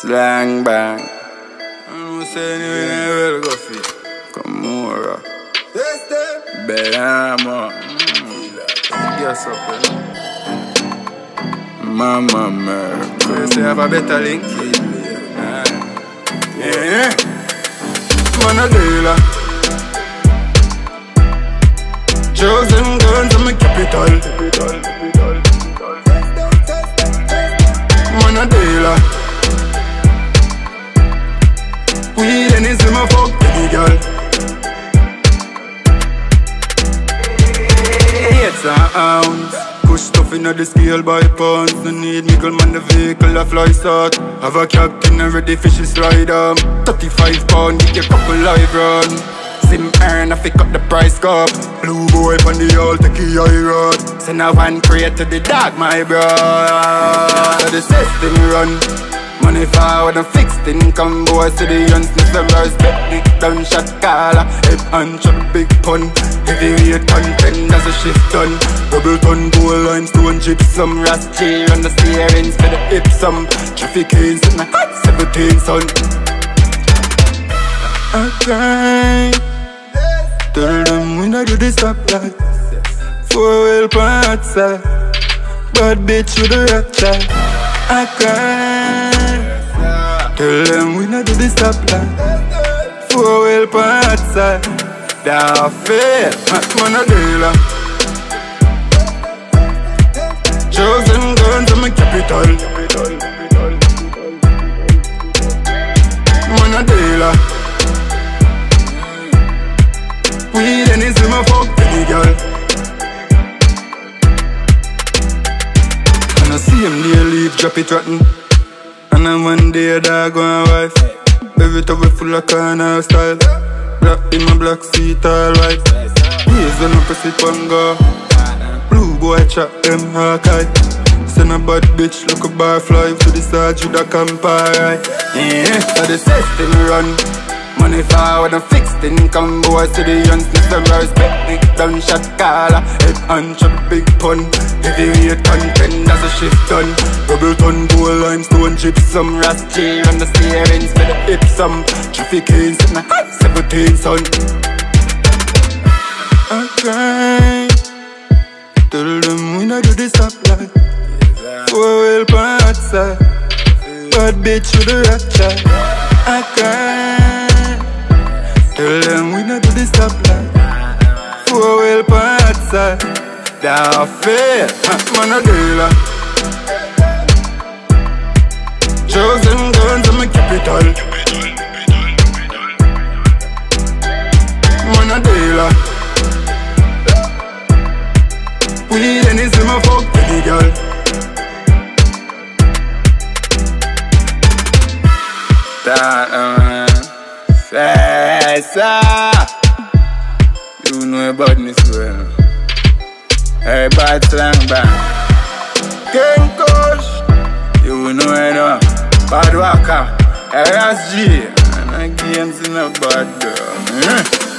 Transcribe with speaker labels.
Speaker 1: Slang bang. I'm saying you never go fit. Come over. Beramo. Guess up, eh? Mama, man. You say have a better link? Yeah, yeah. Man a dealer. Chosen guns, I'm a capital. Man Weed and it's in my fuck any girl. Eights and ounce. Push stuff in the scale by pounds. No need nickel man, the vehicle a fly start. Have a captain and ready fishes slide um. 35 pound, get your couple live run. Sim earn, I pick up the price cup. Blue boy on the old a high road. Send a one crate to the dog, my bro. The system run. Money forward and fixed income Boys to the young the respect Big done shot caller Head on shot big pun. Heavyweight content as a shift done Double ton gold limestone gypsum Ras chair on the steering for the Ipsum Traffic haze in the hot 17 son. Okay. Tell them we not do the stoplight Four wheel parts eh. Bad bitch with the rock I can't Tell them we not do the stoplight Four wheel parts Da fail Man a dealer. Chosen guns I'm a capital. Man a dealer. Weed and it's in my fuck any girl. And I see him near leave drop it rotten and then one day a dog and wife. Every time we full of corner style. Black in my black seat all white Waves when I press it on go Blue boy chop them Hawkeye Send a bad bitch look a bar fly. To the side with a camp Yeah, so the system run. Money forward and fixed income Boys to the young. Respect Big down shot caller Head on shot big pun Heavyweight content as a shift done. Double ton gold limestone gypsum Ras chair on the steering for the Ipsum Traffic haze in the hot 17 son. Okay. Tell them we not do this the stoplight Four wheel parts Bad bitch with the I can't Tell them we not do this the stoplight Four wheel parts Da fail Man a dealer Chosen guns I'm a capital. Man a dealer Weed and it's in my fuck Fessa You know about well Bad slang bang. King Kush You know it know. Bad Waka RSG And the games in a bad girl. Eh?